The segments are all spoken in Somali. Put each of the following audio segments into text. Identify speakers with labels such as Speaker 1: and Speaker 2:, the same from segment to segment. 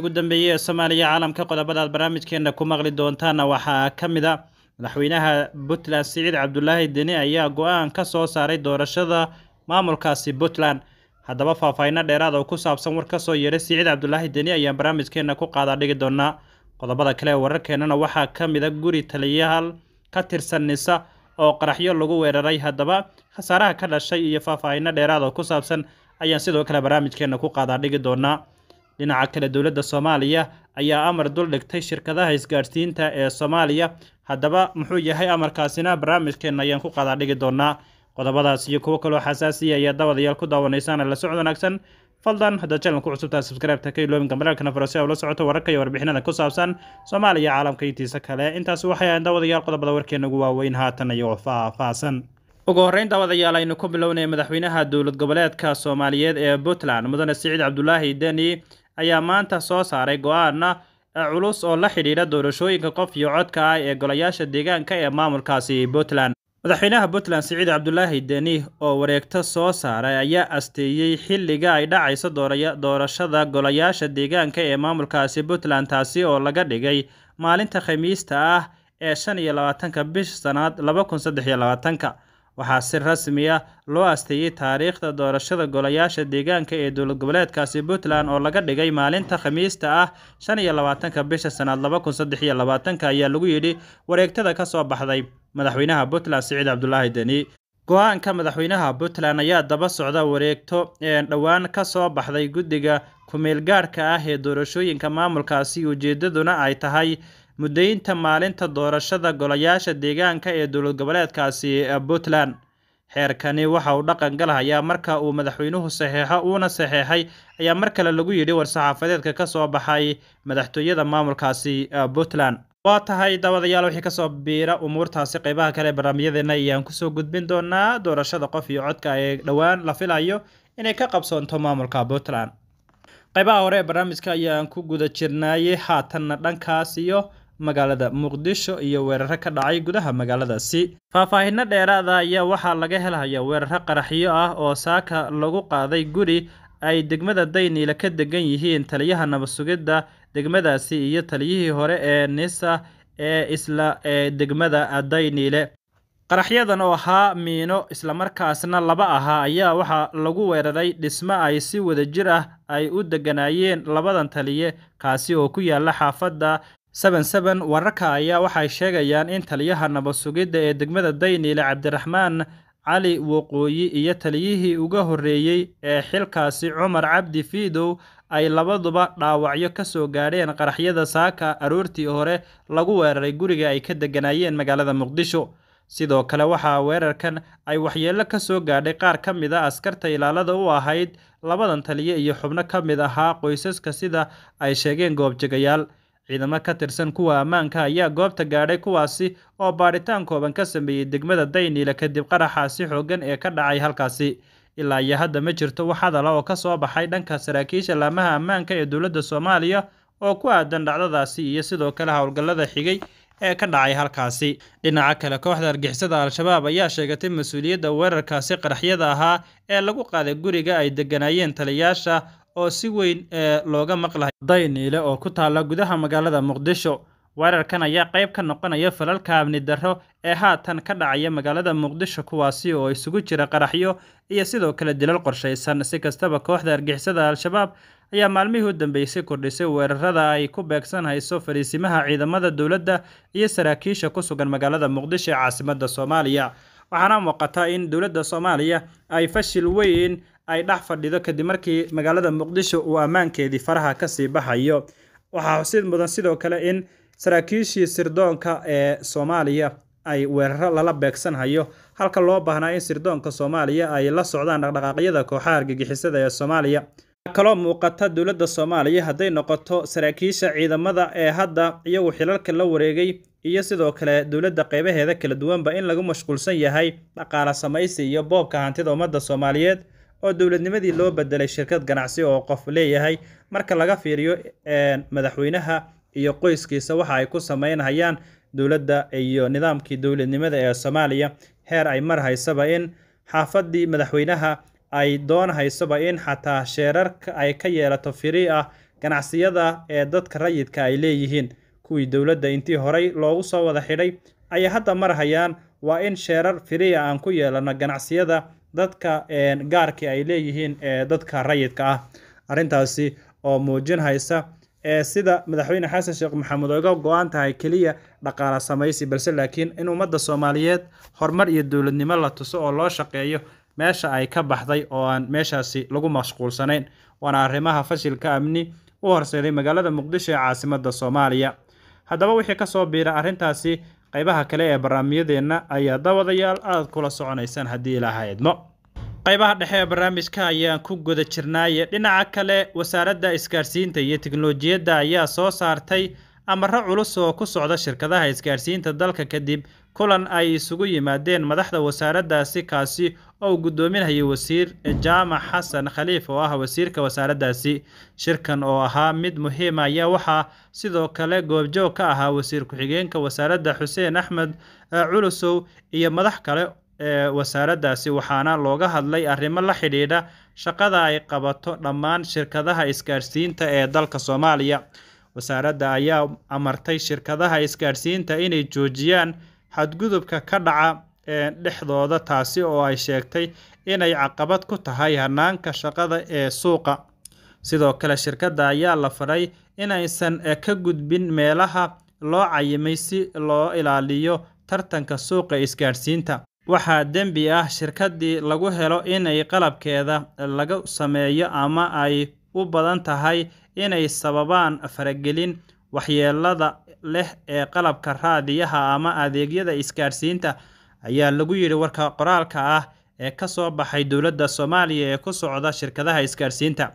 Speaker 1: wararkii ugu dambeeyey ee soomaaliya caalamka qodobada aad barnaamijkeena ku maqli doontaana waxaa ka mid a madaxweynaha puntland siciid cabdulaahi deni ayaa go'aan ka soo saaray doorashada maamulkaasi puntland. Haddaba faahfaahinno dheeraad oo ku saabsan war ka soo yeedhay siciid cabdulaahi deni ayaan barnaamijkeena ku qaadaa dhigi doonaa qodobada kale ee wararkeenana waxaa ka mid a guri taliyayaal ka tirsan nisa oo qaraxyo lagu weeraray. Haddaba khasaaraha ka dhashay iyo faahfaahinno dheeraad oo ku saabsan ayaan sidoo kale barnaamijkeena ku qaadaa dhigi doonaa dhinaca kale dowladda soomaaliya ayaa amar dul dhigtay shirkadaha isgaadhsiinta ee soomaaliya. Haddaba muxuu yahay amarkaasina barnaamijkeena ayaan ku qaadaa dhigi doonaa qodobadaas iyo kuwo kaloo xasaasiya ayaa dabadayaal ku daawanaysaan la socod wanaagsan. Faldan haddaad channel ku subscribe-ta ka iloominka maraalkana faro ula socoto wararka iyo warbixinada ku saabsan soomaaliya caalamka intiisa kale. Intaasi waxay ahayn daawadayaal qodobada warkeena ugu waaweyn haatan iyo faahfaahsan ugu horreyn daawadayaal aynu ku bilownay madaxweynaha dowlad goboleedka soomaaliyeed ee puntland mudane siciid cabdulaahi deni ayaa maanta soo saaray go'aana culus oo la xidhiidha doorashooyinka qof iyo codka ah ee golayaasha deegaanka ee maamulkaasi puntland. Madaxweynaha puntland siciid cabdulaahi deni oo wareegto soo saaray ayaa asteeyey xilliga ay dhacayso doorashada golayaasha deegaanka ee maamulkaasi puntland taasi oo laga dhigay maalinta khamiista ah ee shan iyo labaatanka bish sanaad laba kun saddex iyo labaatanka waxaa si rasmi ah loo asteeyey taariikhda doorashada golayaasha deegaanka ee dowlad goboleedkaasi puntland oo laga dhigay maalinta khamiista ah shan iyo labaatanka bisha sanaad laba kun saddex iyo labaatanka ayaa lagu yidhi wareegtada ka soo baxday madaxweynaha puntland siciid cabdulaahi deni. Go'aanka madaxweynaha puntland ayaa daba socda wareegto dhowaan ka soo baxday guddiga ku-meelgaadhka ah ee doorashooyinka maamulkaasi. Ujeedaduna ay tahay muddaynta maalinta doorashada golayaasha deegaanka ee dowlad goboleedkaasi puntland. Xeerkani waxa uu dhaqan galhayaa marka uu madaxweynuhu saxeexo uuna saxeexay ayaa mar kale lagu yidhi war-saxaafadeedka ka soo baxay madaxtooyada maamulkaasi puntland. Waa tahay daawadayaal wixii ka soo biira umuurtaasi qeybaha kale barnaamijyadeena ayaan ku soo gudbin doonaa doorashada qof iyo codka ee dhowaan la filayo inay ka qabsoonto maamulka puntland. Qeybaha hore ee barnaamijka ayaan ku guda jirnaayey haatanna dhankaas iyo magaalada muqdisho iyo weeraro ka dhacay gudaha magaaladaasi faahfaahinno dheeraada ayaa waxaa laga helaya weeraro qaraxyo ah oo saaka lagu qaaday guri ay degmada dayniile ka degan yihiin taliyaha nabadsugidda degmadaasi iyo taliyihii hore ee nisa ee isla ee degmada dayniile qaraxyadan oo ahaa miino islamarkaasna laba ahaa ayaa waxaa lagu weeraray dhismo ay si wada jir ah ay u deganaayeen labadan taliye kaasi oo ku yaalla xaafadda seben seben wararka ayaa waxay sheegayaan in taliyaha nabadsugidda ee degmada dayniile cabdiraxmaan cali waqooyi iyo taliyihii uga horreeyey ee xilkaasi cumar cabdi fiidow ay labaduba dhaawacyo ka soo gaadheen qaraxyada saaka aroortii hore lagu weeraray guriga ay ka deganaayeen magaalada muqdisho. Sidoo kale waxaa weerarkan ay waxyeello ka soo gaadhay qaar ka mid a askarta ilaalada u ahayd labadan taliye iyo xubno ka mid ahaa qoysaska sida ay sheegeen goobjagayaal ciidamo ka tirsan kuwa ammaanka ayaa goobta gaadhay kuwaasi oo baadhitaan kooban ka sameeyey degmada dayniile kadib qaraxaasi xooggan ee ka dhacay halkaasi. Ilaa iyo hadda ma jirto wax hadala oo ka soo baxay dhanka saraakiisha laamaha ammaanka ee dowladda soomaaliya oo ku aadan dhacdadaasi iyo sidoo kale howlgallada xigay ee ka dhacay halkaasi. Dhinaca kale kooxda argixisada al-shabaab ayaa sheegatay mas'uuliyadda weerarkaasi qaraxyada ahaa ee lagu qaaday guriga ay deganaayeen taliyaasha oo si weyn ee looga maqlahay dayniile oo ku taalla gudaha magaalada muqdisho weerarkan ayaa qayb ka noqonaya falalka amni darro ee haatan ka dhacaya magaalada muqdisho kuwaasi oo isugu jira qaraxyo iyo sidoo kale dilal qorshaysan. Si kastaba kooxda argixisada al-shabaab ayaa maalmihii u dambeysay kordhisay weerarada ay ku beegsan hayso fariisimaha ciidamada dowladda iyo saraakiisha ku sugan magaalada muqdisho ee caasimadda soomaaliya. Waxaana muuqata in dowladda soomaaliya ay fashil weyn ay dhex fadhido kadib markii magaalada muqdisho uu ammaankeedii faraha ka sii baxayo. Waxaa xusid mudan sidoo kale in saraakiishii sirdoonka ee soomaaliya ay weeraro lala beegsanhayo halka loo baahnaa in sirdoonka soomaaliya ay la socdaan dhaqdhaqaaqyada kooxaha argagixisada ee soomaaliya. Kaloo muuqata dowladda soomaaliya hadday noqoto saraakiisha ciidamada ee hadda iyagu xilalka la wareegay iyo sidoo kale dowladda qeybaheeda kala duwanba in lagu mashquulsan yahay dhaqaala samaysi iyo boobka hantida ummadda soomaaliyeed oo dowladnimadii loo bedelay shirkad ganacsi oo qof leeyahay. Marka laga fiiriyo madaxweynaha iyo qoyskiisa waxa ay ku sameynhayaan dowladda iyo nidaamkii dowladnimada ee soomaaliya. Heer ay mar haysaba in xaafadii madaxweynaha ay doon haysaba in xataa sheerarka ay ka yeelato firi ah ganacsiyada ee dadka rayidka ay leeyihiin. Kuwii dowladda intii horey loogu soo wada xidhay ayay hadda marhayaan waa in sheerar firiya aan ku yeelano ganacsiyada dadka gaarkii ay leeyihiin ee dadka rayidka ah. Arrintaasi oo muujinhaysa ee sida madaxweyne xasan sheekh maxamuud oga go-an tahay keliya dhaqaala samaysi balse laakiin in ummadda soomaaliyeed horumar iyo dowladnimo la tuso oo loo shaqeeyo meesha ay ka baxday oo aan meeshaasi lagu mashquulsanayn. Waana arrimaha fashilka amni u horseeday magaalada muqdisho ee caasimadda soomaaliya. Haddaba wixii ka soo biira arrintaasi qaybaha kale ee barnaamijyadeenna ayaa dawadayaal aada kula soconaysaan haddii ilaaha idmo. Qaybaha dhexe ee barnaamijka ayaan ku guda jirnaaye dhinaca kale wasaaradda isgaarsiinta iyo tiknolojiyadda ayaa soo saartay amaro culus oo ku socda shirkadaha isgaarsiinta dalka kadib kulan ay isugu yimaadeen madaxda wasaaraddaasi kaasi oo guddoominayay wasiir jaamac xasan khaliif oo ah wasiirka wasaaraddaasi shirkan oo ahaa mid muhiima ayaa waxaa sidoo kale goobjoog ka ahaa wasiir ku-xigeenka wasaaradda xuseen axmed culusow iyo madax kale ee wasaaraddaasi waxaana looga hadlay arrimo la xidhiidha shaqada ay qabato dhammaan shirkadaha isgaarsiinta ee dalka soomaaliya wasaaradda ayaa amartay shirkadaha isgaarsiinta inay joojiyaan xadgudubka ka dhaca ee dhexdooda taasi oo ay sheegtay inay caqabad ku tahay hanaanka shaqada ee suuqa. Sidoo kale shirkadda ayaa la faray inaysan ka gudbin meelaha loo cayimay si loo ilaaliyo tartanka suuqa isgaarsiinta. Waxaa dembi ah shirkaddii lagu helo inay qalabkeeda laga sameeyo ama ay u badan tahay inay sababaan faragelin waxyeelada leh ee qalabka raadiyaha ama adeegyada isgaarsiinta ayaa lagu yidhi warka qoraalka ah ee ka soo baxay dowladda soomaaliya ee ku socda shirkadaha isgaarsiinta.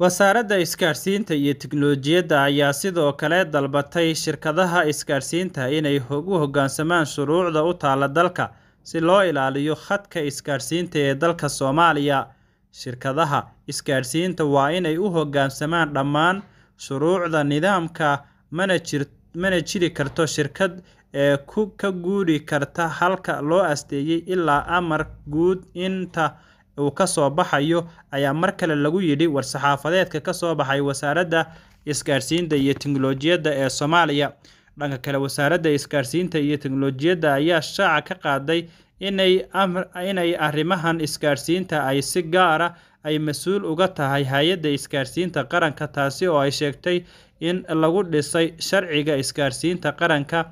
Speaker 1: Wasaaradda isgaarsiinta iyo tiknolojiyadda ayaa sidoo kale dalbatay shirkadaha isgaarsiinta inay u hoggaansamaan shuruucda u taala dalka si loo ilaaliyo khadka isgaarsiinta ee dalka soomaaliya shirkadaha. Isgaarsiinta waa inay u hoggaansamaan dhammaan shuruucda nidaamka mana jir mana jiri karto shirkad ee ka guuri karta halka loo asteeyey ilaa amar guud. Inta uu ka soo baxayo ayaa mar kale lagu yidhi war-saxaafadeedka ka soo baxay wasaaradda isgaarsiinta iyo teknolojiyadda ee soomaaliya. Dhanka kale wasaaradda isgaarsiinta iyo teknolojiyadda ayaa shaaca ka qaaday inay arrimahan isgaarsiinta ay si gaara ay mas'uul uga tahay hay'adda isgaarsiinta qaranka taasi oo ay sheegtay in lagu dhisay sharciga isgaarsiinta qaranka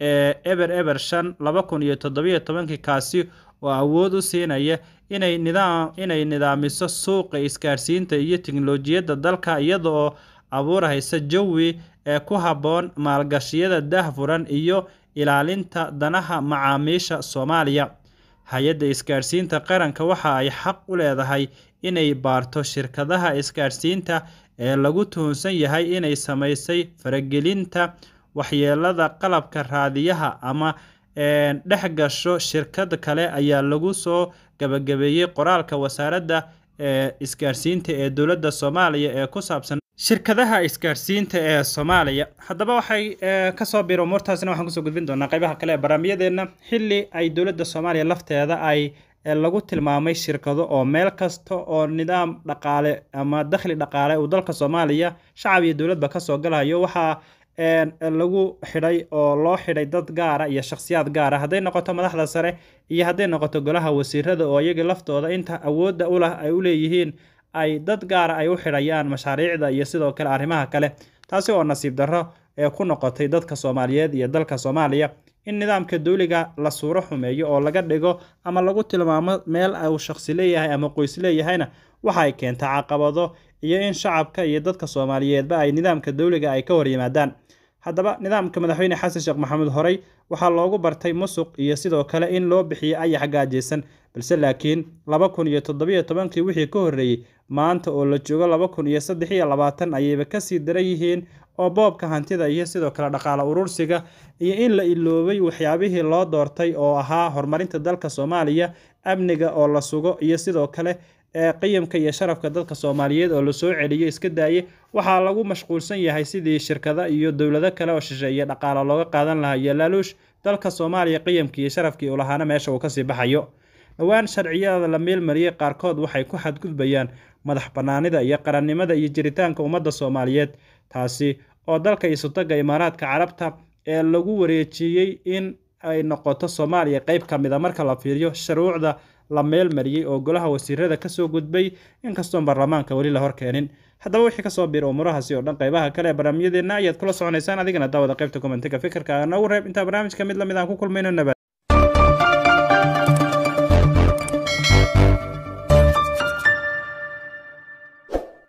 Speaker 1: ee eber eber shan laba kun iyo toddobiyo tobankii kaasi oo awood u siinaya inay nidaam inay nidaamiso suuqa isgaarsiinta iyo teknolojiyadda dalka iyada oo abuurhaysa jawi ee ku habboon maalgashiyada daahfuran iyo ilaalinta danaha macaamiisha soomaaliya. Hay'adda isgaarsiinta qaranka waxa ay xaq u leedahay inay baarto shirkadaha isgaarsiinta ee lagu tuhunsan yahay inay samaysay faragelinta waxyeelada qalabka raadiyaha ama dhex gasho shirkad kale ayaa lagu soo gabagabeeyey qoraalka wasaaradda ee isgaarsiinta ee dowladda soomaaliya ee ku saabsan shirkadaha isgaarsiinta ee soomaaliya. Haddaba waxay ka soo biro umuurtaasina waxaan ku soo gudbin doonaa qaybaha kale ee barnaamijyadeena xilli ay dowladda soomaaliya lafteeda ay lagu tilmaamay shirkado oo meel kasta oo nidaam dhaqaale ama dakhli dhaqaale uu dalka soomaaliya shacab iyo dowladba ka soo galayo. Waxaa lagu xidhay oo loo xidhay dad gaara iyo shakhsiyaad gaara. Hadday noqoto madaxda sare iyo hadday noqoto golaha wasiirada oo iyaga laftooda inta awoodda ulah ay u leeyihiin ay dad gaara ay u xidhayaan mashaariicda iyo sidoo kale arrimaha kale. Taasi oo nasiib darro ee ku noqotay dadka soomaaliyeed iyo dalka soomaaliya in nidaamka dowliga la suuro xumeeyo oo laga dhigo ama lagu tilmaamo meel uu shakhsi leeyahay ama qoys leeyahayna waxa ay keentaa caqabado iyo in shacabka iyo dadka soomaaliyeedba ay nidaamka dowliga ay ka hor yimaadaan. Haddaba nidaamka madaxweyne xasan sheekh maxamuud horey waxaa loogu bartay musuq iyo sidoo kale in loo bixiyo ayax gaajaysan balse laakiin laba kun iyo toddobiyo tobankii wixii ka horreeyey maanta oo la joogo laba kun iyo saddex iyo labaatan ayayba ka sii daran yihiin oo boobka hantida iyo sidoo kale dhaqaale urursiga iyo in la iloobay waxyaabihii loo doortay oo ahaa horumarinta dalka soomaaliya amniga oo la sugo iyo sidoo kale qiyamka iyo sharafka dadka soomaaliyeed oo la soo celiyo iska daaye. Waxaa lagu mashquulsan yahay sidii shirkada iyo dowlado kale oo shisheeye dhaqaale looga qaadan lahaa iyo laaluush dalka soomaaliya qiyamkii iyo sharafkii uu lahaana meesha uu ka sii baxayo. Dhowaan sharciyada la meelmariyey qaarkood waxay ku xadgudbayaan madax bannaanida iyo qarannimada iyo jiritaanka ummadda soomaaliyeed taasi oo dalka isutaga imaaraadka carabta ee lagu wareejiyey in ay noqoto soomaaliya qeyb ka mid a marka la fiiriyo shuruucda la meel mariyey oo golaha wasiirada ka soo gudbay inkastoon baarlamaanka weli la horkeenin haddaba wixii ka soo biir umuurahaasi oo dhan qeybaha kale ee barnaamijyadeena ayaad kula soconaysaan adigana daawada qeybta kommentiga fikirka noogu reeb intaa barnaamijka mid la mid aan ku kulmayno nabad